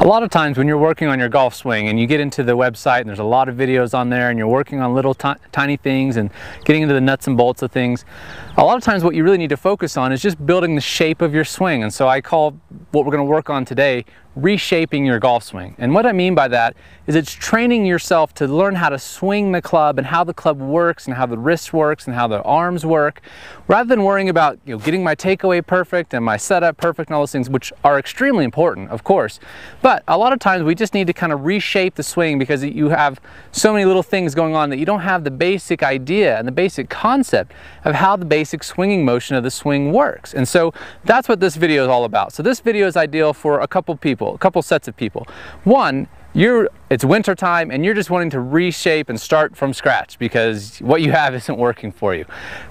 A lot of times when you're working on your golf swing and you get into the website and there's a lot of videos on there and you're working on little tiny things and getting into the nuts and bolts of things, a lot of times what you really need to focus on is just building the shape of your swing. And so I call what we're going to work on today reshaping your golf swing. And what I mean by that is it's training yourself to learn how to swing the club and how the club works and how the wrist works and how the arms work, rather than worrying about you know, getting my takeaway perfect and my setup perfect and all those things, which are extremely important, of course. But a lot of times we just need to kind of reshape the swing because you have so many little things going on that you don't have the basic idea and the basic concept of how the basic swinging motion of the swing works. And so that's what this video is all about. So this video is ideal for a couple people people, a couple sets of people. One, you're it's winter time and you're just wanting to reshape and start from scratch because what you have isn't working for you.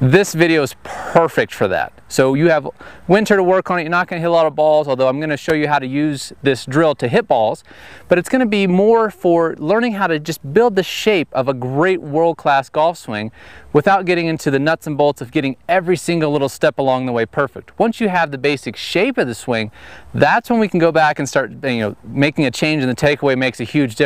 This video is perfect for that. So you have winter to work on it. You're not going to hit a lot of balls, although I'm going to show you how to use this drill to hit balls. But it's going to be more for learning how to just build the shape of a great world-class golf swing without getting into the nuts and bolts of getting every single little step along the way perfect. Once you have the basic shape of the swing, that's when we can go back and start you know, making a change in the takeaway makes a huge.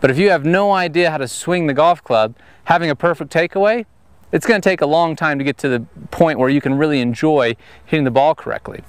But if you have no idea how to swing the golf club, having a perfect takeaway, it's going to take a long time to get to the point where you can really enjoy hitting the ball correctly.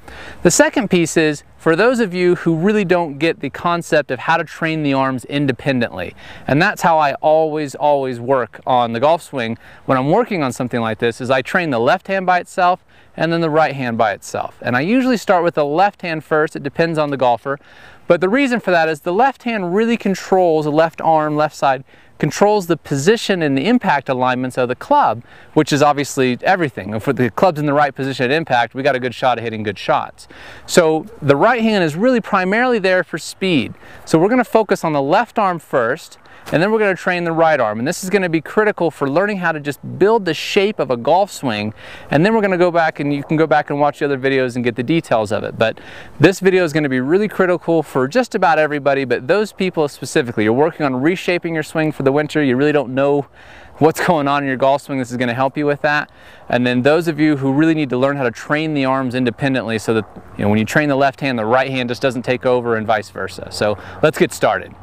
The second piece is for those of you who really don't get the concept of how to train the arms independently. And that's how I always, always work on the golf swing when I'm working on something like this is I train the left hand by itself and then the right hand by itself. And I usually start with the left hand first. It depends on the golfer. But the reason for that is the left hand really controls the left arm, left side, controls the position and the impact alignments of the club, which is obviously everything. If the club's in the right position at impact, we got a good shot at hitting good shots. So the right hand is really primarily there for speed. So we're gonna focus on the left arm first, and then we're going to train the right arm. And this is going to be critical for learning how to just build the shape of a golf swing. And then we're going to go back and you can go back and watch the other videos and get the details of it. But this video is going to be really critical for just about everybody, but those people specifically. You're working on reshaping your swing for the winter. You really don't know what's going on in your golf swing. This is going to help you with that. And then those of you who really need to learn how to train the arms independently so that you know when you train the left hand, the right hand just doesn't take over and vice versa. So let's get started.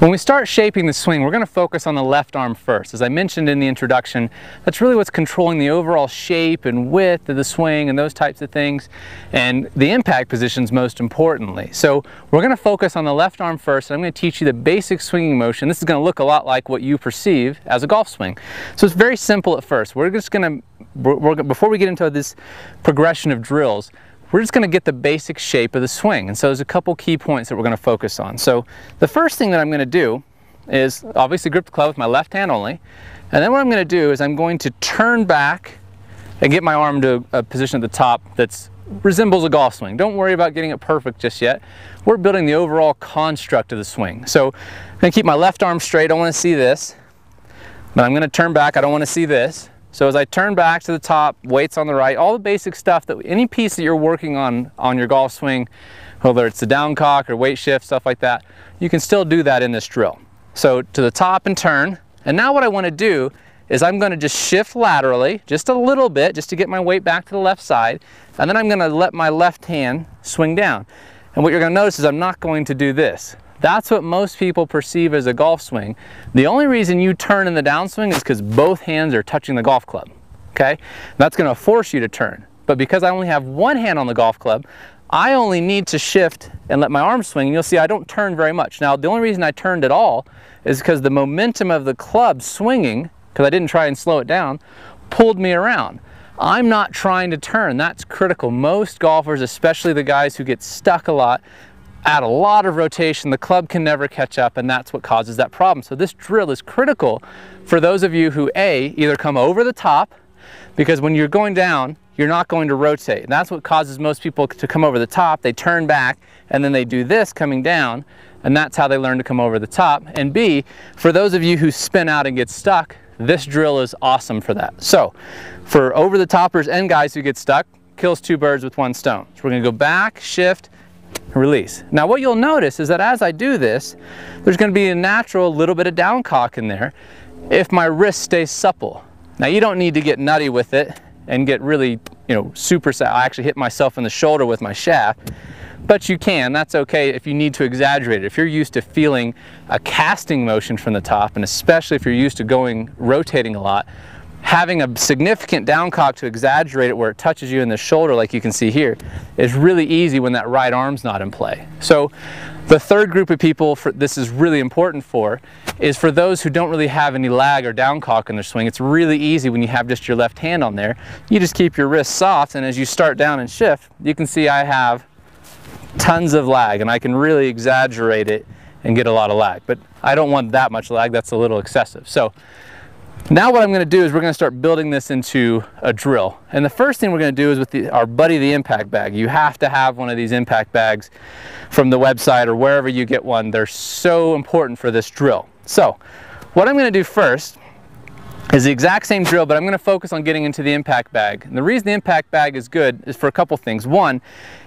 When we start shaping the swing, we're going to focus on the left arm first. As I mentioned in the introduction, that's really what's controlling the overall shape and width of the swing and those types of things, and the impact positions most importantly. So we're going to focus on the left arm first, and I'm going to teach you the basic swinging motion. This is going to look a lot like what you perceive as a golf swing. So it's very simple at first. We're just going to, before we get into this progression of drills, we're just going to get the basic shape of the swing. And so there's a couple key points that we're going to focus on. So the first thing that I'm going to do is obviously grip the club with my left hand only. And then what I'm going to do is I'm going to turn back and get my arm to a position at the top that resembles a golf swing. Don't worry about getting it perfect just yet. We're building the overall construct of the swing. So I'm going to keep my left arm straight. I want to see this. But I'm going to turn back. I don't want to see this. So as I turn back to the top, weights on the right, all the basic stuff that any piece that you're working on on your golf swing, whether it's the down cock or weight shift, stuff like that, you can still do that in this drill. So to the top and turn. And now what I want to do is I'm going to just shift laterally, just a little bit, just to get my weight back to the left side. And then I'm going to let my left hand swing down. And what you're going to notice is I'm not going to do this. That's what most people perceive as a golf swing. The only reason you turn in the downswing is because both hands are touching the golf club, okay? That's gonna force you to turn. But because I only have one hand on the golf club, I only need to shift and let my arm swing. And you'll see I don't turn very much. Now, the only reason I turned at all is because the momentum of the club swinging, because I didn't try and slow it down, pulled me around. I'm not trying to turn. That's critical. Most golfers, especially the guys who get stuck a lot, add a lot of rotation, the club can never catch up and that's what causes that problem. So this drill is critical for those of you who A, either come over the top, because when you're going down, you're not going to rotate. And that's what causes most people to come over the top. They turn back and then they do this coming down and that's how they learn to come over the top. And B, for those of you who spin out and get stuck, this drill is awesome for that. So for over the toppers and guys who get stuck, kills two birds with one stone. So we're gonna go back, shift, release. Now what you'll notice is that as I do this, there's going to be a natural little bit of down cock in there if my wrist stays supple. Now you don't need to get nutty with it and get really, you know, super, I actually hit myself in the shoulder with my shaft. but you can, that's okay if you need to exaggerate it. If you're used to feeling a casting motion from the top, and especially if you're used to going, rotating a lot, having a significant down cock to exaggerate it where it touches you in the shoulder like you can see here is really easy when that right arm's not in play. So the third group of people for, this is really important for is for those who don't really have any lag or down cock in their swing. It's really easy when you have just your left hand on there. You just keep your wrist soft and as you start down and shift, you can see I have tons of lag and I can really exaggerate it and get a lot of lag. But I don't want that much lag, that's a little excessive. So now what I'm going to do is we're going to start building this into a drill. And the first thing we're going to do is with the, our buddy the impact bag. You have to have one of these impact bags from the website or wherever you get one. They're so important for this drill. So what I'm going to do first is the exact same drill, but I'm going to focus on getting into the impact bag. And the reason the impact bag is good is for a couple things. One,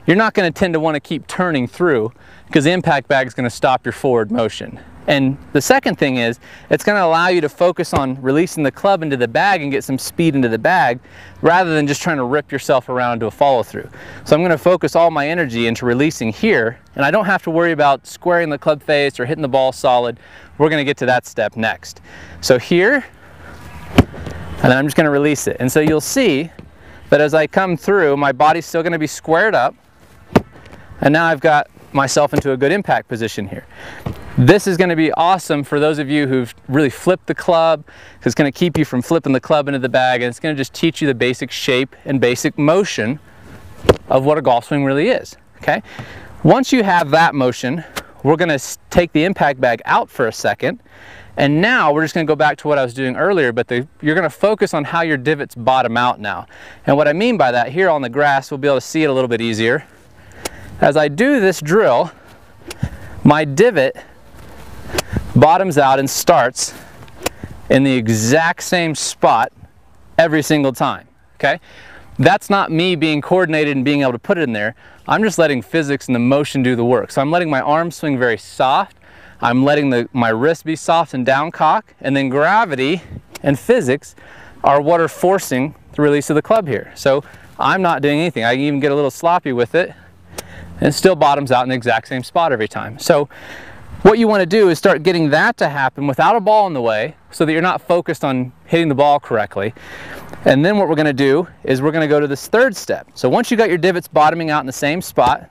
you're not going to tend to want to keep turning through because the impact bag is going to stop your forward motion. And the second thing is, it's gonna allow you to focus on releasing the club into the bag and get some speed into the bag, rather than just trying to rip yourself around to a follow through. So I'm gonna focus all my energy into releasing here, and I don't have to worry about squaring the club face or hitting the ball solid. We're gonna get to that step next. So here, and then I'm just gonna release it. And so you'll see that as I come through, my body's still gonna be squared up, and now I've got myself into a good impact position here. This is going to be awesome for those of you who've really flipped the club. It's going to keep you from flipping the club into the bag and it's going to just teach you the basic shape and basic motion of what a golf swing really is. Okay. Once you have that motion, we're going to take the impact bag out for a second. And now we're just going to go back to what I was doing earlier, but the, you're going to focus on how your divots bottom out now. And what I mean by that, here on the grass, we'll be able to see it a little bit easier. As I do this drill, my divot bottoms out and starts in the exact same spot every single time, okay? That's not me being coordinated and being able to put it in there. I'm just letting physics and the motion do the work. So I'm letting my arm swing very soft. I'm letting the, my wrist be soft and down cock. And then gravity and physics are what are forcing the release of the club here. So I'm not doing anything. I can even get a little sloppy with it and it still bottoms out in the exact same spot every time. So what you want to do is start getting that to happen without a ball in the way so that you're not focused on hitting the ball correctly. And then what we're going to do is we're going to go to this third step. So once you got your divots bottoming out in the same spot,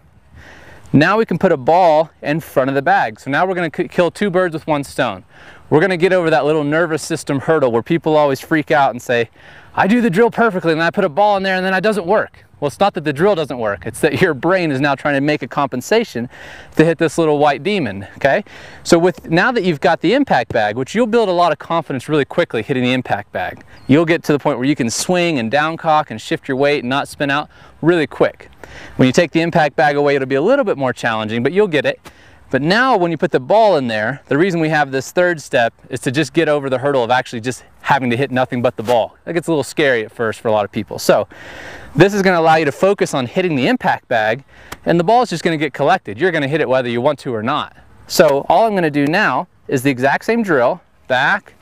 now we can put a ball in front of the bag. So now we're going to kill two birds with one stone. We're going to get over that little nervous system hurdle where people always freak out and say, I do the drill perfectly and I put a ball in there and then it doesn't work. Well, it's not that the drill doesn't work. It's that your brain is now trying to make a compensation to hit this little white demon, okay? So with now that you've got the impact bag, which you'll build a lot of confidence really quickly hitting the impact bag. You'll get to the point where you can swing and down cock and shift your weight and not spin out really quick. When you take the impact bag away, it'll be a little bit more challenging, but you'll get it. But now when you put the ball in there, the reason we have this third step is to just get over the hurdle of actually just having to hit nothing but the ball. That gets a little scary at first for a lot of people. So this is gonna allow you to focus on hitting the impact bag and the ball is just gonna get collected. You're gonna hit it whether you want to or not. So all I'm gonna do now is the exact same drill, back,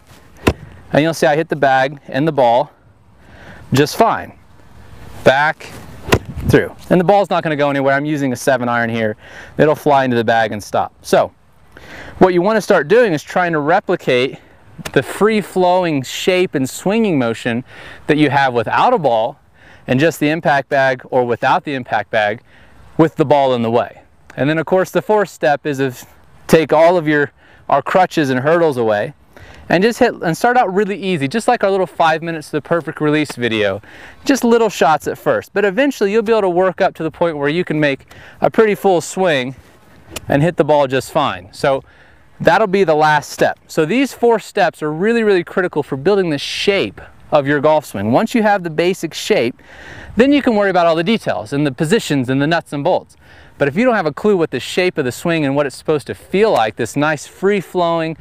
and you'll see I hit the bag and the ball just fine. Back, through. And the ball's not going to go anywhere. I'm using a 7 iron here. It'll fly into the bag and stop. So what you want to start doing is trying to replicate the free-flowing shape and swinging motion that you have without a ball and just the impact bag or without the impact bag with the ball in the way. And then of course the fourth step is to take all of your our crutches and hurdles away and just hit and start out really easy just like our little five minutes to the perfect release video. Just little shots at first but eventually you'll be able to work up to the point where you can make a pretty full swing and hit the ball just fine. So that'll be the last step. So these four steps are really really critical for building the shape of your golf swing. Once you have the basic shape then you can worry about all the details and the positions and the nuts and bolts. But if you don't have a clue what the shape of the swing and what it's supposed to feel like this nice free flowing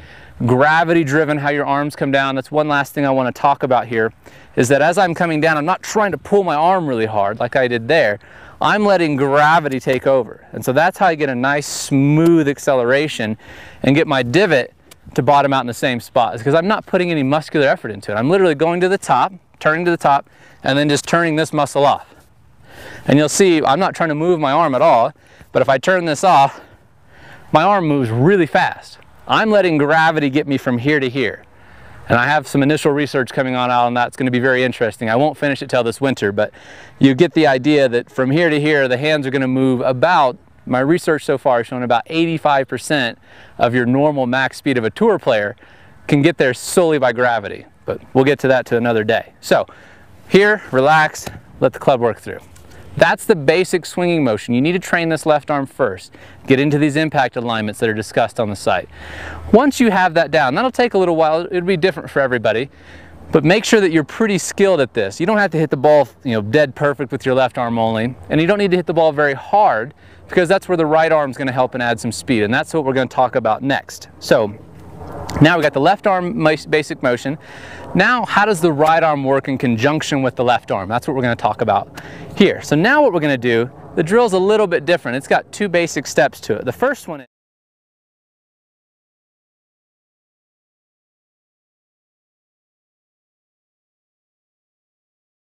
gravity driven how your arms come down. That's one last thing I want to talk about here is that as I'm coming down, I'm not trying to pull my arm really hard like I did there. I'm letting gravity take over. And so that's how I get a nice smooth acceleration and get my divot to bottom out in the same spot. is because I'm not putting any muscular effort into it. I'm literally going to the top, turning to the top, and then just turning this muscle off. And you'll see I'm not trying to move my arm at all. But if I turn this off, my arm moves really fast. I'm letting gravity get me from here to here. And I have some initial research coming on out on that. It's going to be very interesting. I won't finish it till this winter, but you get the idea that from here to here, the hands are going to move about, my research so far has shown about 85% of your normal max speed of a tour player can get there solely by gravity. But we'll get to that to another day. So here, relax, let the club work through. That's the basic swinging motion. You need to train this left arm first. Get into these impact alignments that are discussed on the site. Once you have that down, that'll take a little while. It'll be different for everybody. But make sure that you're pretty skilled at this. You don't have to hit the ball you know, dead perfect with your left arm only. And you don't need to hit the ball very hard because that's where the right arm is going to help and add some speed. And that's what we're going to talk about next. So now we got the left arm basic motion. Now, how does the right arm work in conjunction with the left arm? That's what we're gonna talk about here. So now what we're gonna do, the drill's a little bit different. It's got two basic steps to it. The first one